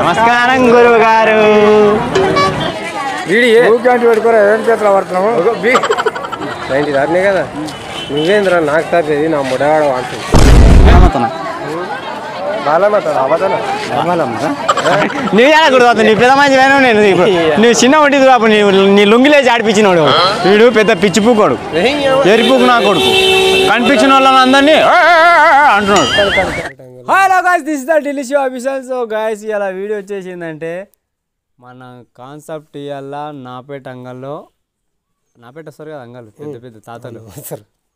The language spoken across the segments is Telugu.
నమస్కారం గురువు గారు ఊరికంటి పెట్టుకోరా ఏం చేతులు పడుతున్నావు నైన్టీ దాటినే కదా? నువ్వేంద్రా నాకు తాపేది నా ముడవాడు అంటుంది నువ్వు ఎలా గుర్తు నీ పెద్ద మంచి వేను నేను నువ్వు చిన్న అప్పుడు నీ లుంగిలేసి ఆడిపించినోడు వీడు పెద్ద పిచ్చి పూకోడు. ఎరిపూకు నా కొడుకు. కనిపించిన వాళ్ళని అందరినీ అంటున్నాడు. హలో గాయస్ దిస్ ద డిలిషియో ఆఫీసర్ సో గాయస్ ఇలా వీడియో వచ్చేసిందంటే మన కాన్సెప్ట్ ఇవాళ నాపేట అంగల్లో నాపేట వస్తారు కదా అంగళ్ళు పెద్ద పెద్ద తాతలు.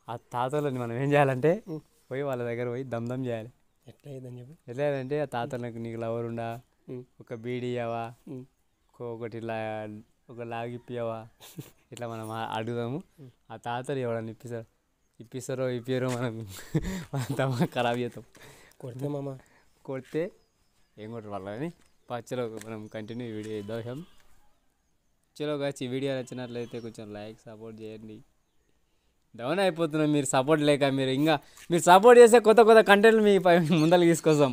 ఆ తాతలని మనం ఏం చేయాలంటే పోయి వాళ్ళ దగ్గర పోయి దమ్ దమ్ చేయాలి. ఎట్లా అయిందని చెప్పి. ఎట్లా అంటే ఆ తాతలకు నీకు లవర్ ఉండా ఒక బీడీ ఇవ్వవా ఒకటి ఇలా ఒక లాగిప్పియవా ఇట్లా మనం అడుగుదాము. ఆ తాతలు ఎవడన్నా ఇప్పిస్తారు? ఇప్పిస్తారో ఇప్పారో మనం అంతా ఖరాబ్ చేస్తాం. కొడితే మామ. కొడితే ఏం కొట్టరు వాళ్ళని? పచ్చలో మనం కంటిన్యూ వీడియో ఇద్దాం. చలో కాచి ఈ వీడియో నచ్చినట్లయితే కొంచెం లైక్ సపోర్ట్ చేయండి. డౌన్ అయిపోతున్నాం మీరు సపోర్ట్ లేక మీరు ఇంకా మీరు సపోర్ట్ చేస్తే కొత్త కొత్త కంటెంట్లు మీ పై ముందరకు తీసుకొస్తాం.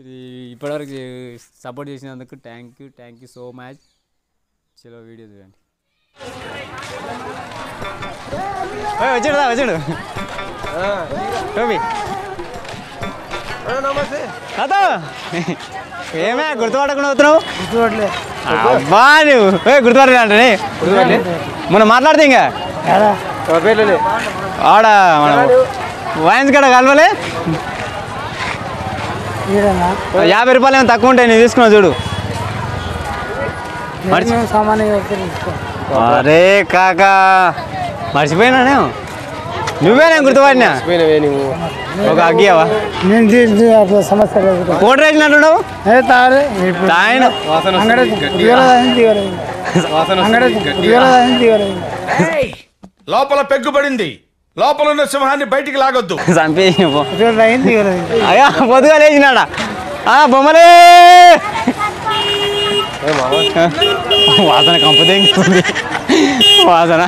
ఇది ఇప్పటివరకు సపోర్ట్ చేసినందుకు thank you thank you so much చలో వీడియో చూడండి. వచ్చాడు. వచ్చాడు ఏమే గుర్తుపట్టకుండా వస్తున్నావు? అబ్బా నువ్వు. ఏ గుర్తుపట్టలే అంటే మనం మాట్లాడితే ఇంకా? ఆడ మన వాయిన్స్ కాడ కలవలే? యాభై రూపాయలు ఏమో తక్కువ ఉంటాయి నేను తీసుకున్నా చూడు. మర్చి అరే కాకా. మర్చిపోయినా నేను నువ్వేనా గుర్తుపడినా? ఒక అగ్గియావా? నేను సమస్య కోట అంగడి దిగలేదు దిగలేదు లోపల పెగ్గుపడింది. లోపల ఉన్న సింహాన్ని బయటికి లాగొద్దు. అయ్యా పొద్దుగా లేచినాడా? ఆ బొమ్మలే! వాసన కంపదే వాసన.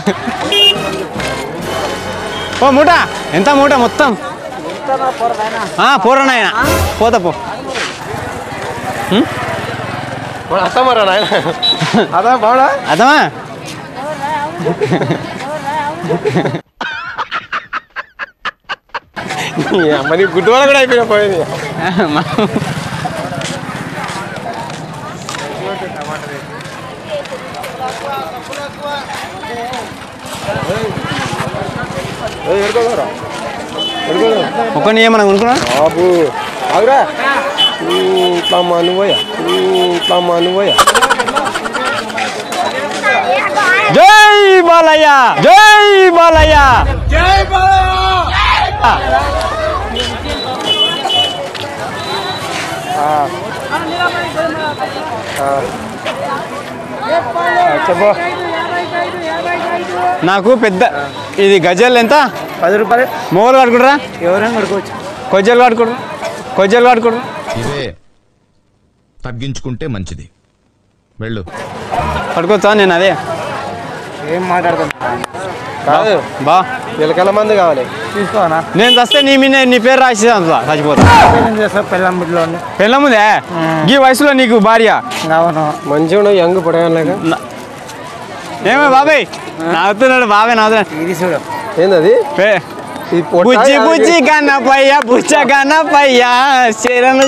ఓ మూట ఎంత మూట మొత్తం పూరనాయన పోతా పో అత్తమారా నాయన అదా బాడా అదమా మరి గుడ్డువాడ కూడా అయిపోయినా పోయింది ఒక్కని ఏమన్నా కొనుక్కున్నా బాబు. ఆగురా. ఇట్లా మనువయ్య ఇట్లా మనువయ్య జై బాలయ్య! జై బాలయ్య! చెప్పు. నాకు పెద్ద ఇది గజల్ ఎంత? పది రూపాయలు. మొగలు కట్టుకుంటారా ఎవరైనా పడుకోవచ్చు కొజ్జలు కట్టుకుంటారు కొజ్జలు కట్టుకుంటారు ఇవే తగ్గించుకుంటే మంచిది. వెళ్ళు. కట్టుకోవచ్చా నేను అదే. ఏం మాట్లాడతాను కాదు. బా. పిలకల మంది కావాలి. తీసుకోనా? నేను వస్తే నీ మీద నీ పేరు రాసి చచ్చిపోతా. ఏం చేస్తా పిల్లం బిడ్డలో ఉండి. పెళ్ళ ముందే ఈ వయసులో నీకు భార్య. అవును. మంచిగా యంగ్ పొడగాలేక ఏమో బాబాయ్? నవ్వుతున్నాడు బాబాయ్ నవ్వుతున్నాడు ఇది చూడు. ఏందది? బుజ్జి బుజ్జి కన్నపయ్య బుచ్చ కన్నపయ్య. శరణు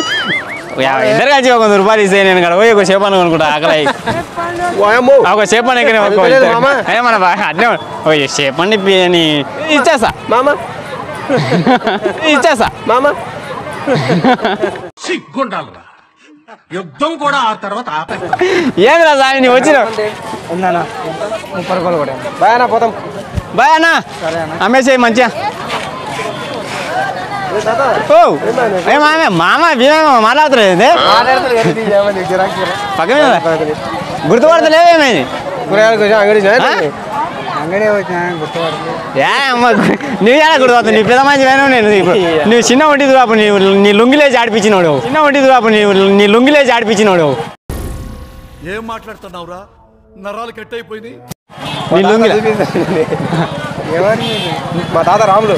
యా, ఇద్దరు కలిసి ఒక వంద రూపాయలు ఇస్తే నేను పోయి ఒక చేపను ఆకలి. ఆ, ఒక చేపని ఎక్కడ. మన చేపండి అని ఇచ్చేస్తా. మామ. ఇచ్చేస్తా. మామ. సిగ్గుండాలరా. యుద్ధం కూడా ఆ తర్వాత ఆపే ఏంది రా సామి నీ వచ్చిన ముప్పై రూపాయలు కూడా. బాయనా పోతాం బాయ్ అన్న అమ్మేసేయి మంచిగా ఓ ఏ మామ మామ భీమేమో మాట్లాడుతున్నారు ఏంది పక్కన గుర్తుపడతలేవేమైంది కూరగాయలు కొంచెం అంగడి ఆ? అంగడి వచ్చిన గుర్తుపడలేదు ఏ అమ్మ నువ్వు ఎలా గుర్తుపడతావు నీ పెద్ద మంచి వేను నేను ఇప్పుడు నువ్వు చిన్న ఒంటి అప్పుడు నీవు నీ లుంగిలేసి ఆడిపించినోడు చిన్న ఒంటి అప్పుడు నీవు నీ లుంగిలేసి ఆడిపించినోడు ఏం మాట్లాడుతున్నావురా నరాలు కట్ అయిపోయింది ఎవరు మా తాత రాములు.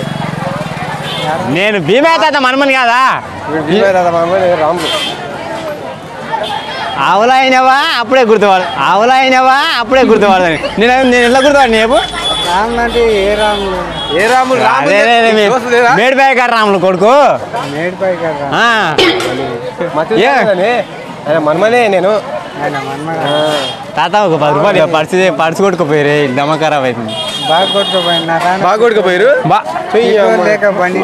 నేను భీమే తాత మనమని కాదా? తాత రాములు. ఆవులా అయినవా అప్పుడే గుర్తుపడ ఆవులా అయినవా అప్పుడే గుర్తుపడదని నేను నేను ఎలా రాములు అంటే ఏ రాములు? ఏ రాములు? దోస్తు లేదా? మేడిపాయ కాడ రాములు కొడుకు. మేడిపై కదా ఆ. మత్తు ఏ? లేదని. ఆయన మనమనే నేను. మన్మగా తాత ఒక పది రూపాయలు పర్సు పర్సు కొట్టుకుపోయి దమ ఖరాబ్ అవుతుంది బాగా కొట్టుకుపోయినా బాగా లేక బండి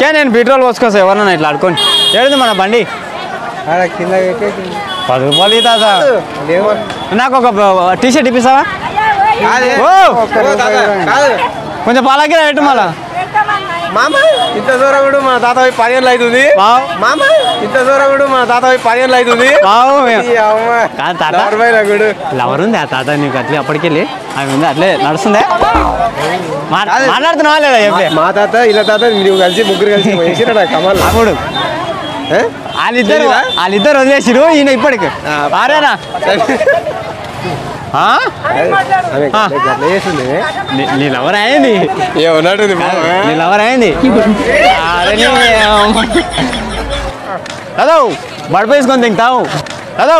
కే నేను పెట్రోల్ పోసుకోసా ఎవరన్నా ఇట్లా అడుకోండి ఏడుంది మన బండి? కింద పది రూపాయలు తాత. నాకు ఒక టీ షర్ట్ ఇప్పిస్తావా? కొంచెం పాలకి పెట్టు మళ్ళా. మామ ఇంత దూరం మన తాత పోయి పదిహేనులు అవుతుంది. వావ్. మామ ఇంత దూరం మన తాత పోయి అవుతుంది. లవర్ బాయ్ నా గుడు. లవర్ ఉంది ఆ తాత నీకు అట్లే అప్పటికెళ్ళి ఆమె ఉంది అట్లే నడుస్తుందే. మా- మాట్లాడుతున్నావా లేదా చెప్పే. మా తాత ఇలా తాత నువ్వు కలిసి ముగ్గురు కలిసి వేసిరా కమల్. అప్పుడు? వాళ్ళిద్దరు? వాళ్ళిద్దరు వదిలేసిరు ఈయన ఇప్పటికి. ఆరేనా ఆ? ఆమె ఆ. గట్ల చేస్తుంది నీ- నీ లవర్ అయింది ఏమన్నాడు నీ లవర్ అయింది అరే నీ అమ్మ. అదో బడపేసుకొని తింటావు అదో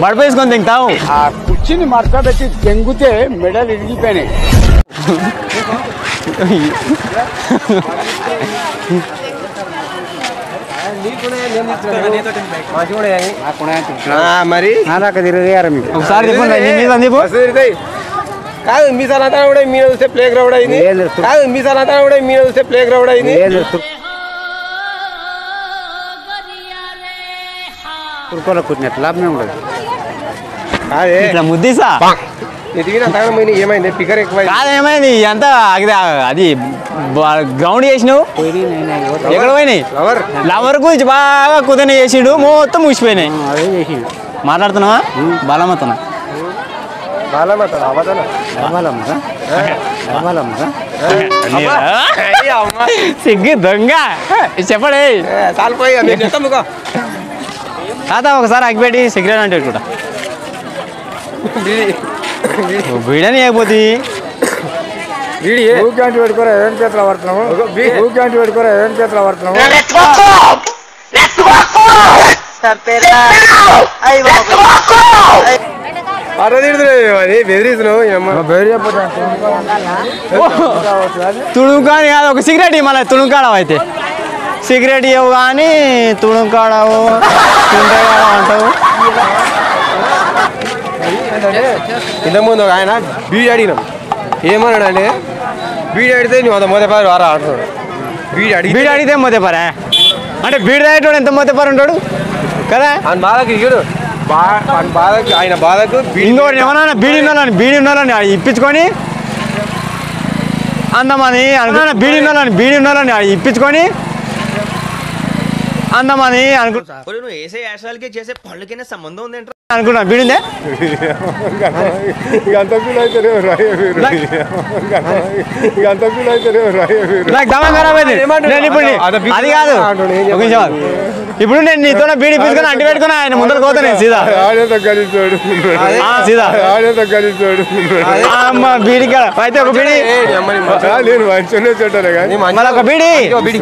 బడపేసుకొని తింటావు ఆ కుర్చీని మడతబెట్టి దెంగితే మెడలు ఇరిగిపోయినాయి మరి నా దాకా తిరిగారు మీకు ఒకసారి చెప్పండి నీ మీద చెప్పు బస్సు తిరుగుతాయి. కాదు మీసాలంతా కూడా మీద చూస్తే ప్లే గ్రౌండ్ అయింది లేదు. కాదు మీసాలంతా కూడా మీద చూస్తే ప్లే గ్రౌండ్ అయింది తురుకోలో కూర్చున్నట్టు లాభమే ఉండదు కాదే ఇట్లా ముద్దీసా ఎదిగిన తగడం పోయిన ఏమైంది? పికర్ ఎక్కువ కాదేమైంది? అంతా అది అది గ్రౌండ్ చేసినావు? ఎక్కడ పోయినాయి? లవర్. లవర్ గురించి బాగా కుదని చేసిండు మొత్తం ముగిసిపోయినాయి. చేసి మాట్లాడుతున్నావా? బలమతన? అవ్వాలమ్మా సిగ్గు దొంగ. చెప్పడే. తాత ఒకసారి అగ్గిపెట్టి సిగరెట్ అంటే కూడా వీడని అయిపోతుంది వీడి ఊకాంటి పెట్టుకోరా ఏం చేతులు పడుతున్నాము ఊకాంటి పెట్టుకోరా ఏం చేతులు పడుతున్నాము అట్లా తిడుతున్నావు అది బెదిరిస్తున్నావు కాదు ఒక సిగరెట్ మళ్ళీ తుణుకాడవు అయితే. సిగరెట్ ఇవ్వవు కానీ తుణుకాడవు తుంటగాడవు అంటావు. ఇంతకుముందు ఒక ఆయన బీడి అడిగినాం. ఏమన్నాడు అంటే బీడి అడిగితే నువ్వు అంత మొదటి వారా అంటున్నాడు. బీడి అడిగి బీడు అడిగితే మొదపరా అంటే బీడు తాగేటోడు ఎంత మొదపరు ఉంటాడు? కదా? ఆయన బాధకు ఆయన బాధకు ఆయన బాధకు బీడి ఇంకోటి ఏమన్నా బీడి ఉండాలని బీడి ఉండాలని ఇప్పించుకొని అందమని అనుకున్నా బీడి ఉండాలని బీడి ఉండాలని ఇప్పించుకొని అందమని అనుకు ఒరే నువ్వు వేసే చేసే పళ్ళకైనా సంబంధం అనుకున్నా ఉందే అంత ఫీల్ అవుతారు అంత ఫీల్ అవుతారు నాకు దమం ఖరాబ్ అయింది ఏమంటాడు? నేను ఇప్పుడు నీ- అద కాదు. ఇప్పుడు నేను నీతో బీడి పీసుకొని అంటి పెట్టుకున్నా ఆయన ముందర పోతా నేను సీదా సీదా అమ్మ బీడి. అయితే ఒక బీడి నేను మంచిగానే చెట్టాను కానీ మళ్ళీ ఒక బీడి బీడి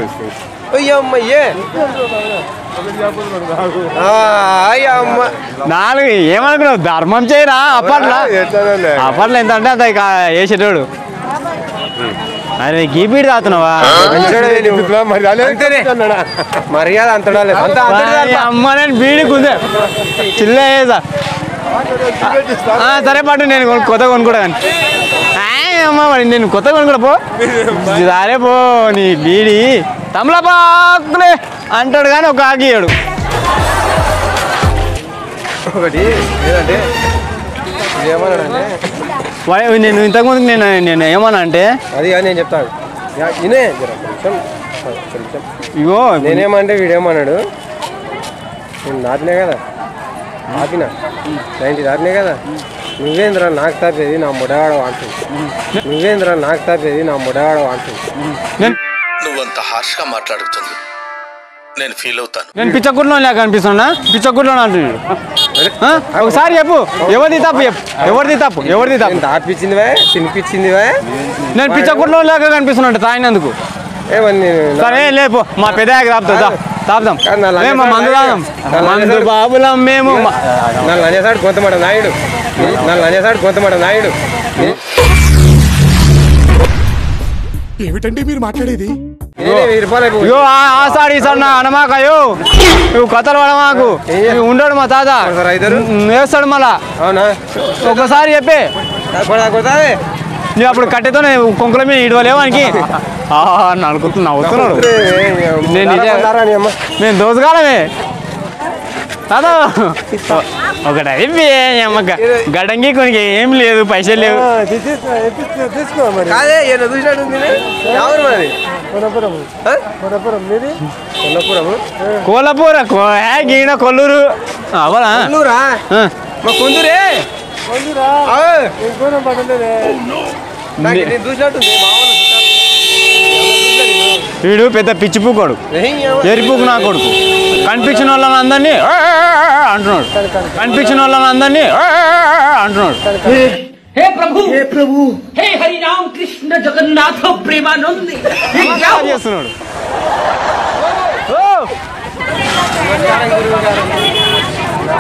అయ్యమ్మయ్యే. నాలుగు ఏమనుకున్నావు? ధర్మం చేయరా? అప్పట్లో? అప్పట్లో ఎంత అంటే అంత ఇక వేసేటోడు. అరే గీ బీడి తాగుతున్నావా? మర్యాద అంతడా అమ్మ నేను బీడి కుందే చిల్లే సరే పట్టు నేను కొత్త కొనుక్കൂడా కానీ. ఆయ్ అమ్మ మరి నేను కొత్త కొనుక్കൂడా పో. సరే పో నీ బీడి. తమలపాకులే అంటాడు కానీ ఒక ఆగియాడు ఒకటి ఏదంటే ఏమన్నాడంటే? నేను ఇంతకుముందు నేను నేను ఏమన్నా అంటే? అది కానీ నేను చెప్తాను. ఇగో నేనేమంటే వీడేమన్నాడు? నేను నాటినే కదా? ఆపిన నైన్టీ దాటినే కదా? నువ్వేంద్ర నాకు తాపేది నా ముడవాడ అంటుంది. నువ్వేంద్ర నాకు తాపేది నా ముడవాడ అంటుంది. నువ్వంత హార్ష్గా మాట్లాడుతుంది. నేను ఫీల్ అవుతాను. నేను పిచ్చగుడ్లో లేక అనిపిస్తున్నా పిచ్చగుడ్లో అంటున్నాడు? ఒకసారి చెప్పు. ఎవరిది తప్పు చెప్పు. ఎవరిది తప్పు? ఎవరిది తప్పు? తాపించిందివే తినిపించిందివే నేను పిచ్చగుడ్లో లేక కనిపిస్తున్నా తాగినందుకు ఏమని సరే లేపు. మా పెద్ద రాపుతా తాపుదాం. మేము మందు తాగుదాం. మందు బాబులం మేము. నా లంజసాడు కొంతమాట నాయుడు. నా లంజసాడు కొంతమాట నాయుడు. ఏమిటండి మీరు మాట్లాడేది? నేనే వెయ్యి రూపాయలు అయిపోయి అయ్యో ఆ- ఆ సాడు ఈ సాడు నా అనమాకయ్యో నువ్వు కథలు పడమాకు ఉండడు మా తాత. వేస్తాడు మళ్ళా. ఒకసారి చెప్పే. నువ్వు అప్పుడు కట్టెతోనే కొంకుల మీద ఇడవలేవు వానికి నడుకుతు నవ్వుతున్నాడు. నేను మేము దోసగాలమే తాత. ఒకటి అయిపోయి అమ్మక గడంగి కొనికి ఏం లేదు పైసలు లేవు. కోలపూర గీడ కొల్లూరు. అవలా? కొల్లూరా? ఆ. మా కొందూరే. వీడు పెద్ద పిచ్చి పూకోడు ఏం ఏమో. ఎరిపుకు నా కొడుకు. కనిపించిన వాళ్ళని అందరినీ "ఆ, ఆ, ఆ, ఆ" అంటున్నాడు కనిపించిన వాళ్ళని అందరినీ "ఆ, ఆ, ఆ, ఆ" అంటున్నాడు हे प्रभु हे प्रभु हे हरि राम कृष्ण जगन्नाथ प्रेमानंद ये क्या నమస్కారం చేస్తున్నాడు ఓ!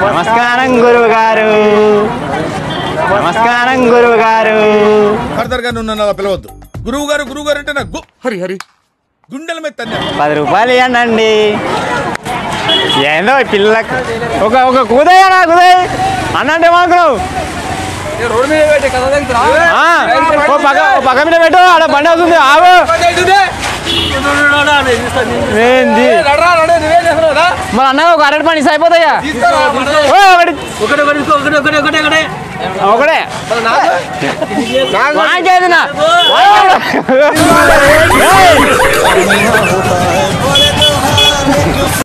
నమస్కారం గురువు గారు నమస్కారం గురువు గారు ఫర్దర్ గా నువ్వు నన్ను అలా పిలవద్దు గురువు గారు గురువు గారు అంటే నాకు గు- హరి హరి గుండెల మీద తన్నా పది రూపాయలు ఇవ్వండి ఏందో పిల్లలకు? ఒక ఒక కుదయ్యనా కుదయ్ అన్నంటే మాకు. రోడ్డు మీద పెట్టి కథ తెలుసురా? ఓ పక్క మీద పెట్టు ఆడ బండి అవుతుంది ఆవు ఏంది? మరి అన్న ఒక అరటి పని అయిపోతాయా మనసు. ఓ, ఒకటి వాంకేది నా!